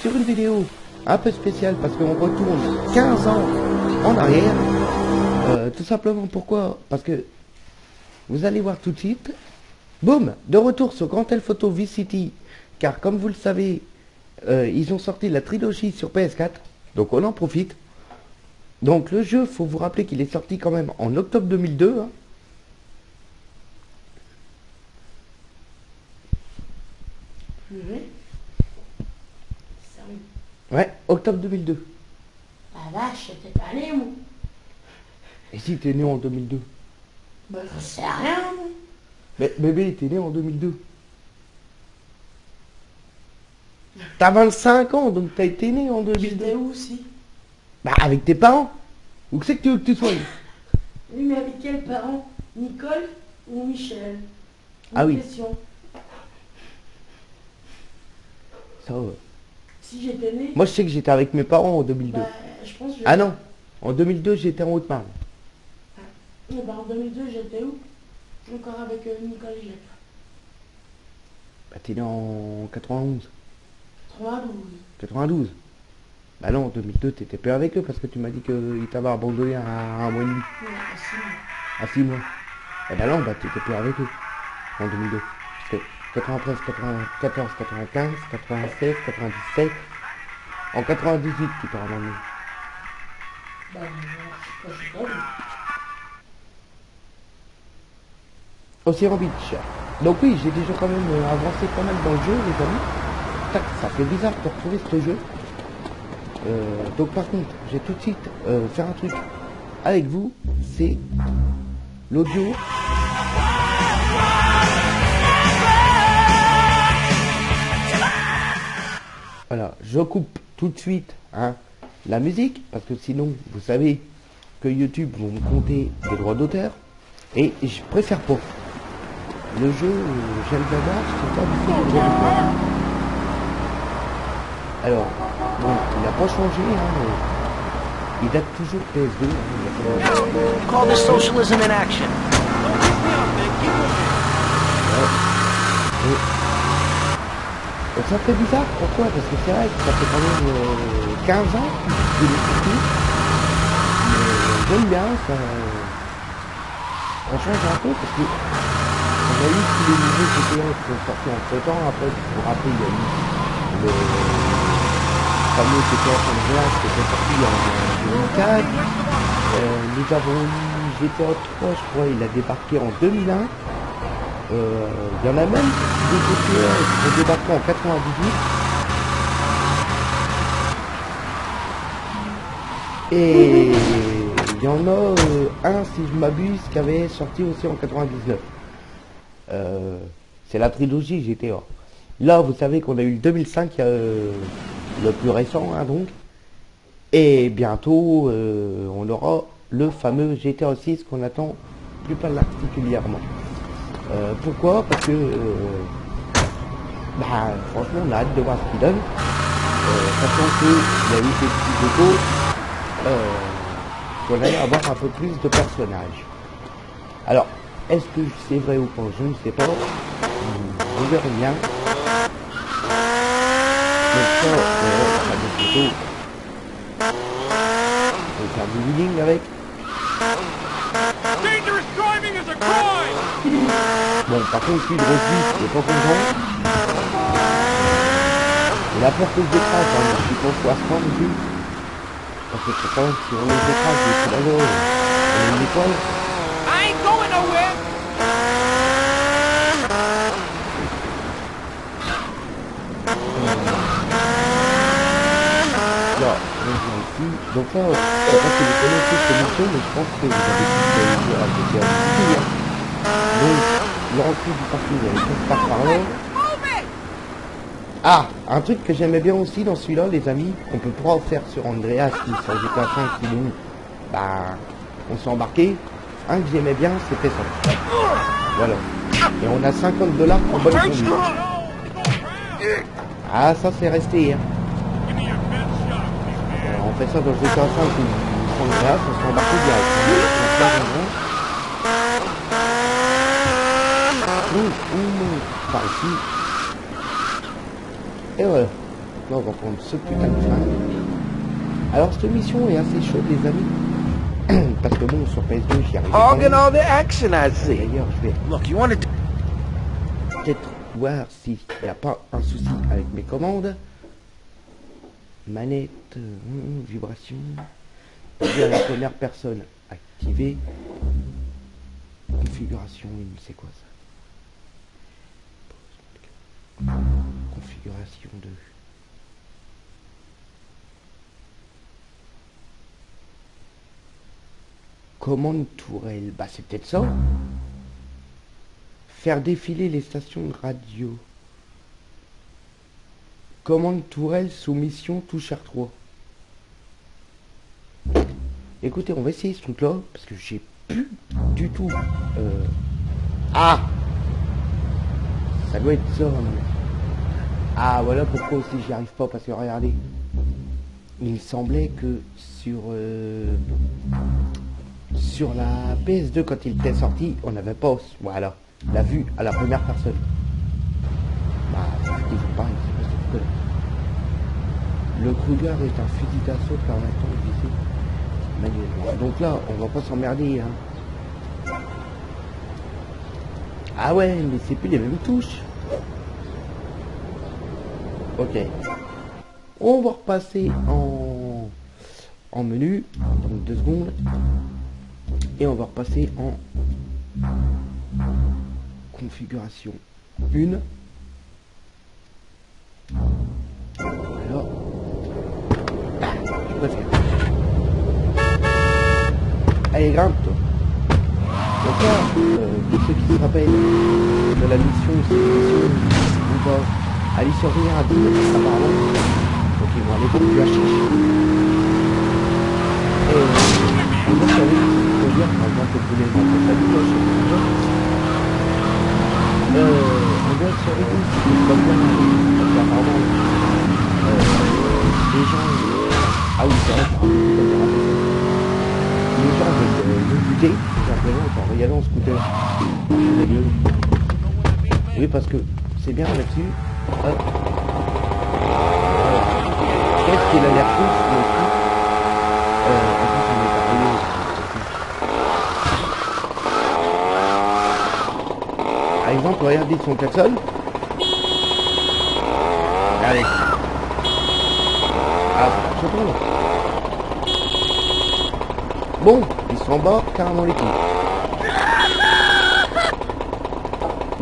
sur une vidéo un peu spéciale parce qu'on retourne 15 ans en arrière. Euh, tout simplement pourquoi? Parce que vous allez voir tout de suite. Boum De retour sur Grand Photo V-City. Car comme vous le savez, euh, ils ont sorti la trilogie sur PS4. Donc on en profite. Donc le jeu, faut vous rappeler qu'il est sorti quand même en octobre 2002. hein. Purée. Sérieux. Ouais, octobre 2002. La vache, j'étais pas né, moi. Et si t'es né en 2002 Bah, j'en sais rien, moi. Mais bébé, t'es né en 2002. T'as 25 ans, donc t'as été né en 2002. J'étais où aussi? Bah avec tes parents. Où que c'est que tu veux que tu sois Oui, mais avec quels parents? Nicole ou Michel? Une Ah oui. question. Ça, euh, Si j'étais né, Moi je sais que j'étais avec mes parents en 2002. bah, je pense que... Ah non, en 2002 j'étais en Haute-Marne. Eh ben, en 2002, j'étais où? Encore avec euh, et Jacques. Bah t'es né en 91. 92. 92. Bah non, en 2002 t'étais plus avec eux parce que tu m'as dit qu'ils t'avaient abandonné à un mois et demi, Ouais, ah, si, mais- à 6 mois. Et bah non, bah t'étais plus avec eux en 2002. Parce que 93, 94, 95, 96, 97. En 98 tu t'es abandonné. Bah, je pas, Océan Beach. Donc oui, j'ai déjà quand même euh, avancé pas mal dans le jeu, les amis. Tac, ça fait bizarre de retrouver ce jeu. Euh, donc par contre, j'ai tout de suite euh, faire un truc avec vous, c'est l'audio. Voilà, je coupe tout de suite hein, la musique, parce que sinon, vous savez que YouTube vont me compter des droits d'auteur, et je préfère pas. Le jeu, euh, j'aime bien voir, c'est pas du tout. Alors, bon, il n'a pas changé, hein, mais il date toujours PS2. hein, il y a pas- Call this socialism in action. Donc ça fait bizarre, pourquoi? Parce que c'est vrai que ça fait quand même euh, 15 ans qu'il est sorti. Euh, j'aime bien, ça, ça change un peu parce que on a eu tous les nouveaux qui sont sortis entre temps. Après, pour rappeler, il y a eu le fameux San Andreas qui était sorti en 2004. Euh, nous avons eu GTA 3, je crois, il a débarqué en 2001. Euh, Il y en a même des qui ont débarqué en 98. Et il y en a euh, un, si je m'abuse, qui avait sorti aussi en 99. Euh, c'est la trilogie GTA. Là, vous savez qu'on a eu le 2005, euh, le plus récent, hein, donc. Et bientôt, on aura le fameux GTA 6 qu'on attend plus particulièrement. Euh, pourquoi? Parce que, euh, bah, franchement, on a hâte de voir ce qu'il donne. Euh, sachant qu'il y a eu des petits échos euh, qu'on allait avoir un peu plus de personnages. Alors, est-ce que c'est vrai ou pas? Je ne sais pas. Vous verrez bien. Ça, on va des photos. On va faire du wheeling avec. Dangerous driving is a crime! Bon, par contre, lui, le refus, il est pas content. Il a peur que je décrase, hein, mais je suis pas foire pas non plus. Parce que c'est quand même, si on les une. I ain't going nowhere! Là, on ici. Donc là, je pas si vous connaissez émission, mais je pense que vous avez à. Ah, un truc que j'aimais bien aussi dans celui-là, les amis, qu'on peut pas faire sur Andreas ni sur GTA 5, sinon, bah, on s'est embarqué. Un que j'aimais bien, c'était ça. Voilà. Et on a 50 dollars pour bonne. Ah, ça c'est resté, hein. On fait ça dans GTA 5 ou ou Andreas, on s'est embarqué direct. Rond. Ouh, ouh. par ici. Et voilà. Là, on va prendre ce putain de train. Alors, cette mission est assez chaude, les amis. Parce que bon, sur PS2, j'y arrive. Hogging all the action, I see. D'ailleurs, je vais Look, you wanted to... peut-être voir s'il n'y a pas un souci avec mes commandes. Manette, hum, vibration, la première personne activée. Configuration, c'est quoi ça Configuration de... Commande tourelle, bah c'est peut-être ça. Faire défiler les stations de radio. Commande tourelle sous mission touche R3. Écoutez, on va essayer ce truc-là, parce que j'ai plus du tout... euh, Ah Ça doit être ça. Ah, voilà pourquoi aussi j'y arrive pas, parce que regardez. Il semblait que sur... euh, Sur la PS2, quand il était sorti, on n'avait pas... Voilà, la vue à la première personne. Bah, c'est pareil, c'est truc-là. Le Kruger est un fusil d'assaut permettant de viser. Donc là, on va pas s'emmerder. Hein. Ah ouais, mais c'est plus les mêmes touches. Ok. On va repasser en, en menu. Donc deux secondes. Et on va repasser en configuration 1. Alors, je préfère. Allez, grimpe toi. Là, euh, pour ceux qui se rappellent de la mission, c'est une mission où on va aller surveiller un deal apparemment. Donc ils vont aller pour du hashish. Et on va surveiller ce qu'il faut dire, par exemple, vous voulez rentrer sa cloche, euh, on doit surveiller si c'est pas bien parce qu'apparemment euh, les gens euh, ah oui c'est vrai c'est un peu comme ça. les gens buter tout simplement en regardant scooter oui parce que c'est bien là-dessus. Voilà. qu'est-ce qu'il a l'air fou euh, Par exemple, regardez son klaxon. Regardez. Ah, là. Bon, il s'en bat carrément les couilles.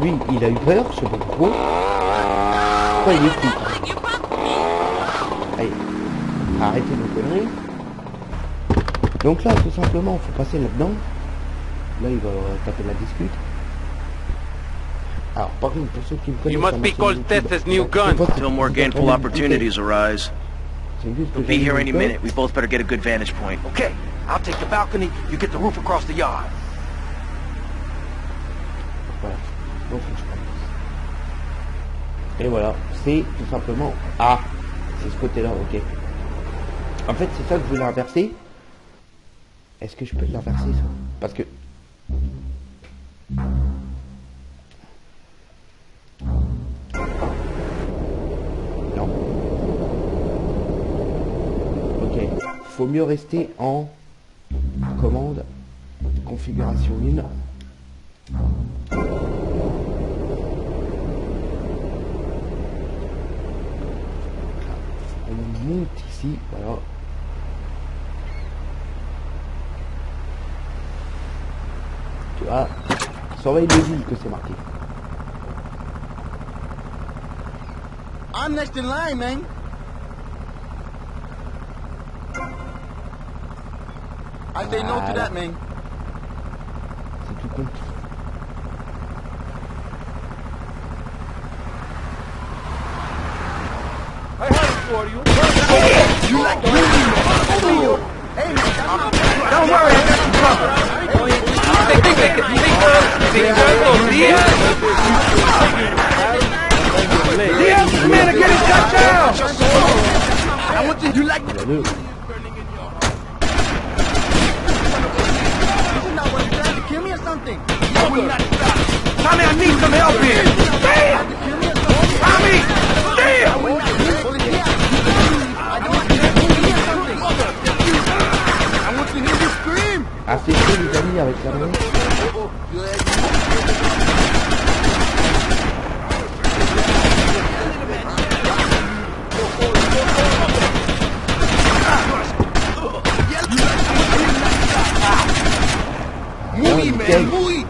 Lui, il a eu peur, je sais pas pourquoi. Pourquoi il est fou Allez, arrêtez vos conneries. Donc là, tout simplement, faut passer là-dedans. Là, il va taper la discute. Alors, par contre, pour ceux qui me connaissent... You must be Cortez's YouTube, new je gun. vous more gainful opportunities arise. C'est juste que We'll be here any minute. We both better get a good vantage point. Okay, I'll take the balcony. You get the roof across the yard. Et voilà, c'est tout simplement... Ah C'est ce côté-là, ok. En fait, c'est ça que je voulais inverser. Est-ce que je peux l'inverser, ça? Parce que... Non. Ok. Faut mieux rester en configuration 1. On monte ici, voilà. Tu vois, surveille le ville que c'est marqué. I'm next in line, man. I say no to that, man. C'est tout con. I have it for you. Don't worry, I got you covered. They think they can sneak us. Ricardo Diaz. Diaz, come here to get his shot down. I want you. You like Tommy, I need some help here. Damn! Tommy! Damn! Affectez les amis avec la main. 你们故意。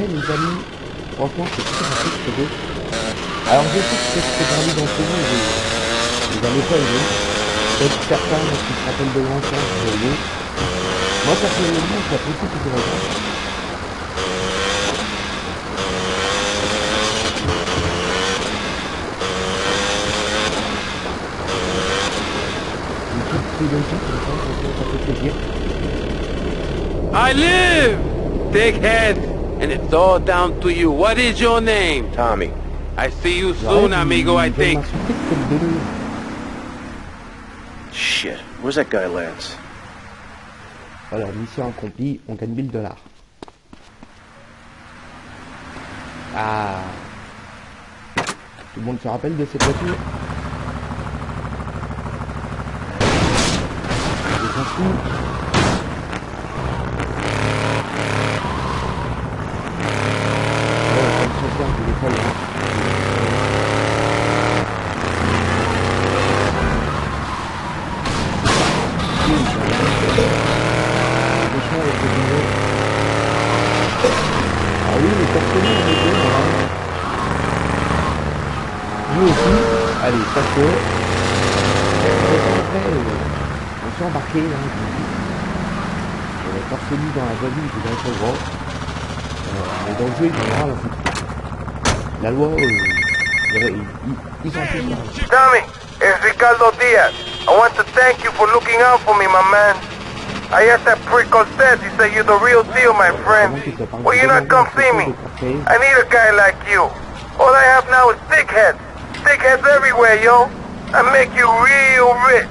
les amis, franchement, c'est. Alors, je sais que c'est ce que parmi d'entre vous, vous n'allez pas aimer. Peut-être certains qui se rappellent de l'enfance, vous voyez. Moi, personnellement, ce fait plaisir. I live, dickhead! And it's all down to you. What is your name? Tommy. I see you soon, ils- amigo, I think. m'insulter de quel délire. Shit. Where's that guy Lance? Voilà, mission accomplie, on gagne 1000 dollars. Ah. Tout le monde se rappelle de cette voiture Les Allez, euh, on s'est embarqué là. On dans la. Euh, mais dans le jeu, à. La loi, euh. Tommy, it's Ricardo Diaz. I want to thank you for looking out for me, my man. I asked that prick Cortez. He said you're the real deal, my friend. Will you not come see me. I need a guy like you. All I have now is thick dickheads. Dickheads everywhere, yo. I make you real rich.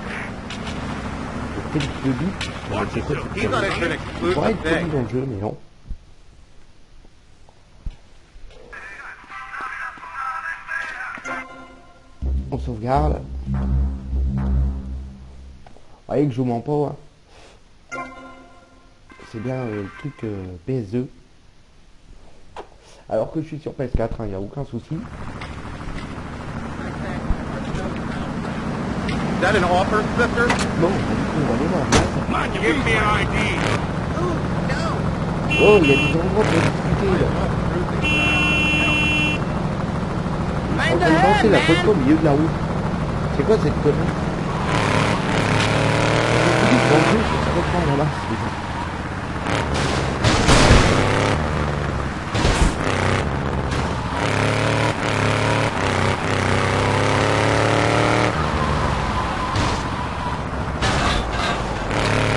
On sauvegarde. Vous voyez que je vous mens pas. hein. C'est bien euh, le truc euh, PS2. Alors que je suis sur PS4, il n'y a aucun souci. Is that an offer, sister? Non, pas du tout, on va aller voir. Come on, give me an ID. Oh, il y a des endroits pour discuter là. En train de danser la photo au milieu de la route. C'est quoi cette connerie Je me suis dit que dans le jeu, c'est complètement en masse déjà.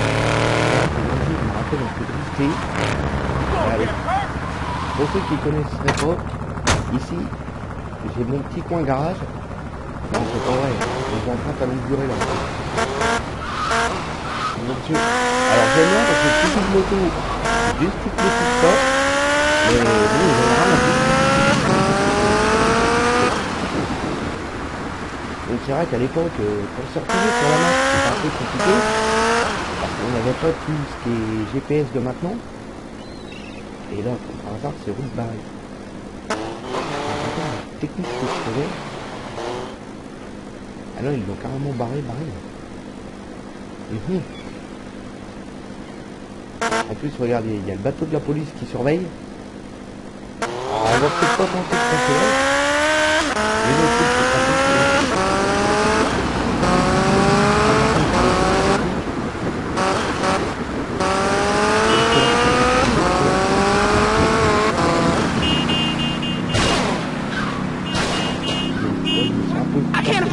Je me rappelle un peu drifter. Allez. Connaisseraient pas, ici, j'ai mon petit coin garage. Non, c'est vrai. Je emprunte à longue durée là. Dieu. Alors j'aime bien parce que c'est une moto, juste toutes les petites stop. Mais bon, ont rien. Donc c'est vrai qu'à l'époque, euh, pour se retrouver sur la map, c'était un peu compliqué. Parce qu'on n'avait pas tout ce qui est GPS de maintenant. Et là, comme par hasard, c'est. Attends, la technique que je faisais. Ah non, ils l'ont carrément barré, barré. Mhm. En plus, regardez, il y a le bateau de la police qui surveille. Alors, on va peut-être pas penser que c'est vrai. Mais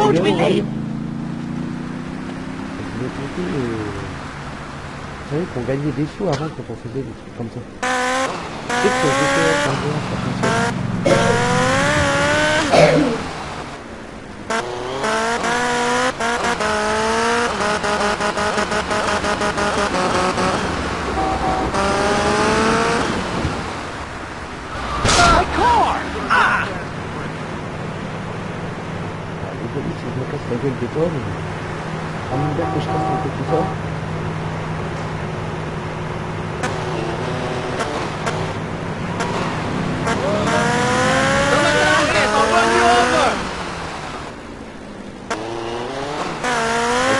Je tenter, Vous savez qu'on gagnait des sous avant quand on faisait des trucs comme ça. Que fonctionne. Mais... En temps que je.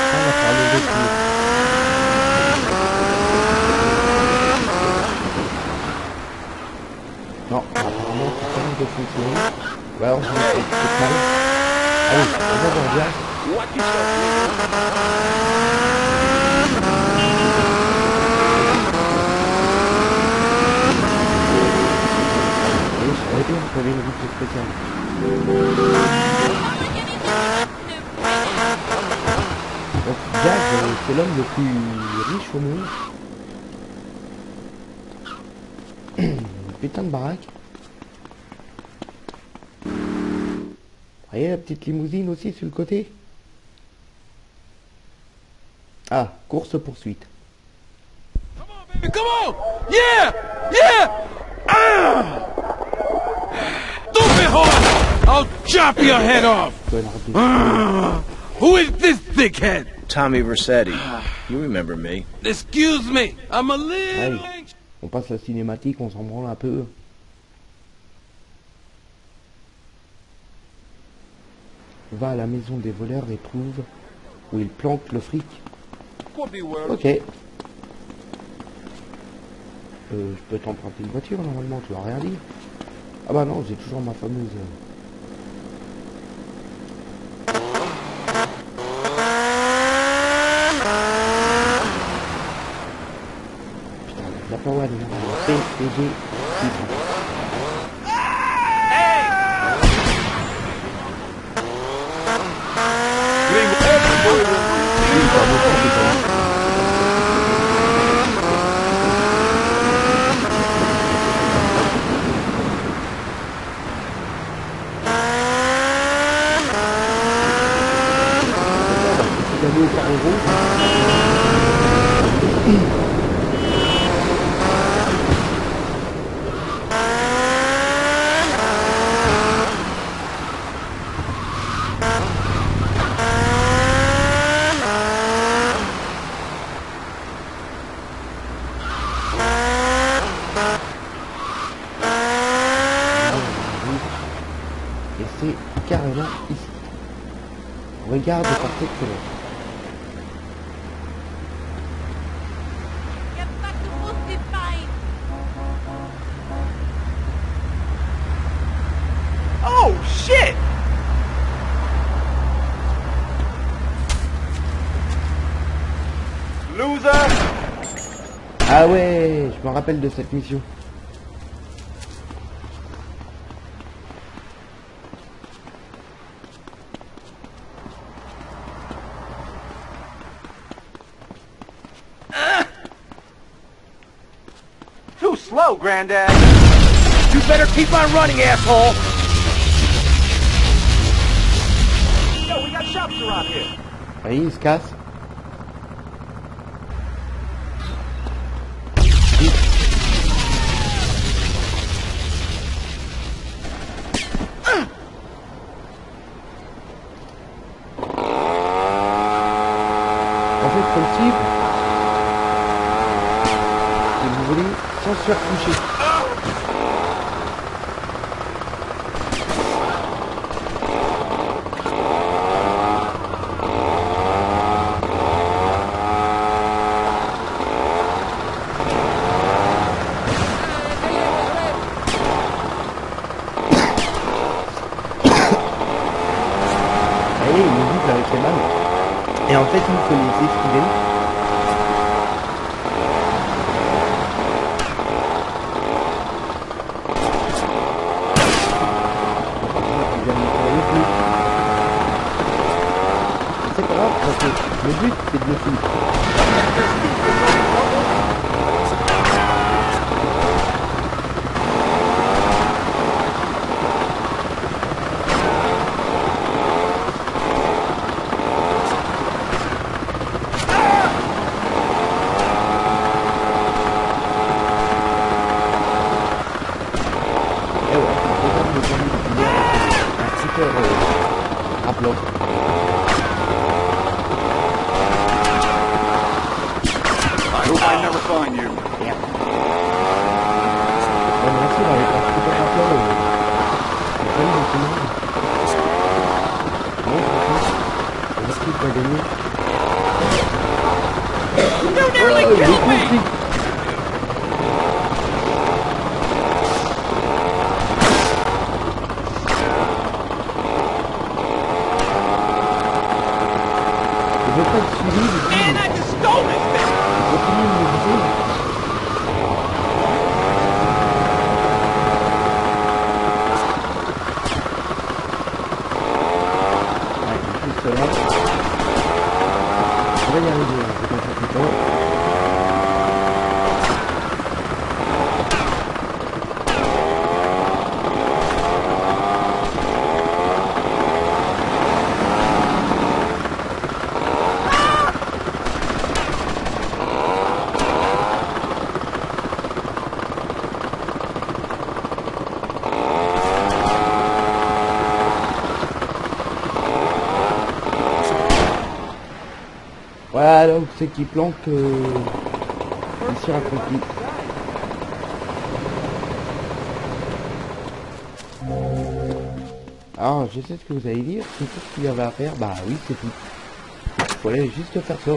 on va faire le retour. Non, apparemment ça pas l'air de fonctionner. Ou alors je vais peut-être mal. Allez, on va voir bien. Et je savais bien qu'il y avait une route spéciale. Donc Jack, euh, c'est l'homme le plus riche au monde. Putain de baraque. Voyez la petite limousine aussi sur le côté? Ah, course poursuite. Come on! Yeah! Yeah! Ah! Stupid horse! I'll chop your head off! Ah! Who is this thickhead? Tommy Versetti. You remember me. Excuse me, I'm a little. On passe la cinématique, on s'en branle un peu. Va à la maison des voleurs et trouve où ils planquent le fric. Ok. Euh, je peux t'emprunter une voiture normalement, tu vas rien dire. Ah bah non, j'ai toujours ma fameuse. Euh, Putain, la power, la PCG 600. Oui, pas beaucoup, c'est pas mal. Gagner au carreau. Et c'est carrément ici. Regarde par cette fenêtre. Get back to Musty Pine! Oh, shit! Loser! Ah ouais, je me rappelle de cette mission. Too slow, Granddad. You better keep on running, asshole. Yo, we got shops around here. Allez, il se casse. En fait, le suivre. Si vous voulez, sans se faire toucher. Voilà, donc c'est qui planque euh, accomplie. Alors, je sais ce que vous allez dire, c'est tout ce qu'il y avait à faire. Bah oui, c'est tout. Il fallait juste faire ça.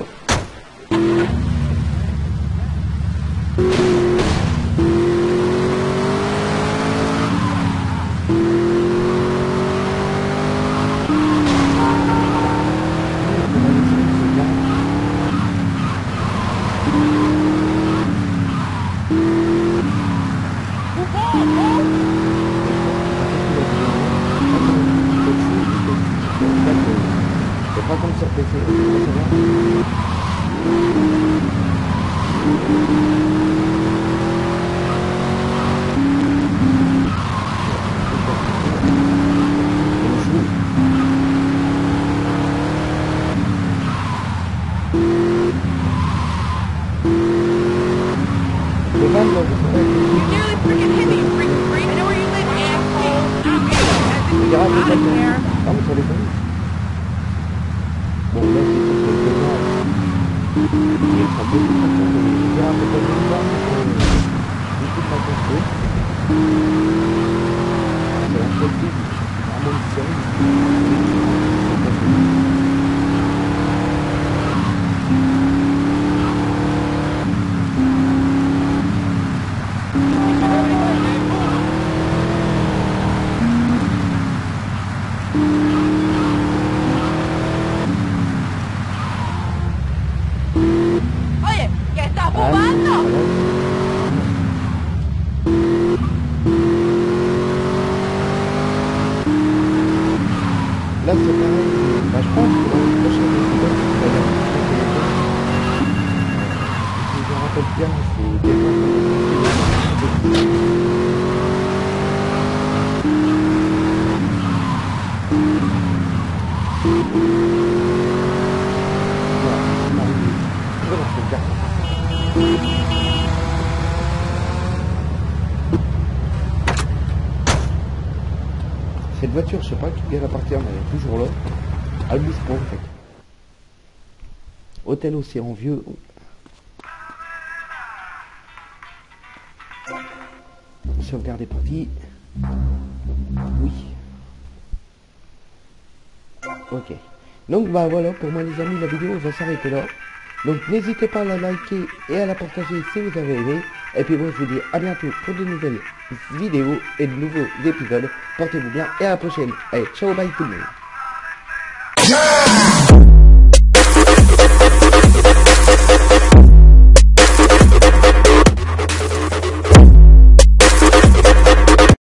C'est pas comme sur PC. Cette voiture, je sais pas qui vient appartient, mais elle est toujours là. Elle bouge en fait. Hôtel Océan Vieux. Sauvegarde est partie. Oui. Ok. Donc bah voilà, pour moi les amis, la vidéo va s'arrêter là. Donc n'hésitez pas à la liker et à la partager si vous avez aimé. Et puis moi je vous dis à bientôt pour de nouvelles vidéos et de nouveaux épisodes. Portez-vous bien et à la prochaine. Allez, ciao bye tout le monde.